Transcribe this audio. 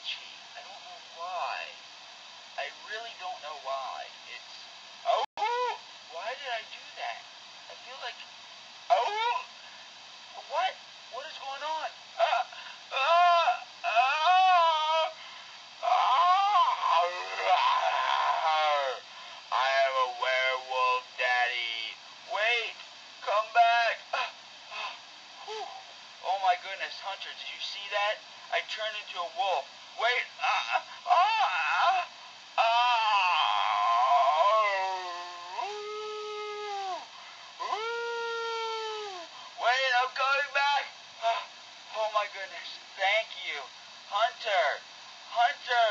gets. I don't know why. I really don't know why. It's oh, why did I do that? I feel like oh, what? What is going on? Uh, uh, uh, I am a werewolf, Daddy. Wait, come back. Oh my goodness, Hunter, did you see that? I turned into a wolf. Wait, ah, ah, ooh, ooh. Wait, I'm going back. Ah, Oh my goodness, thank you. Hunter. Hunter,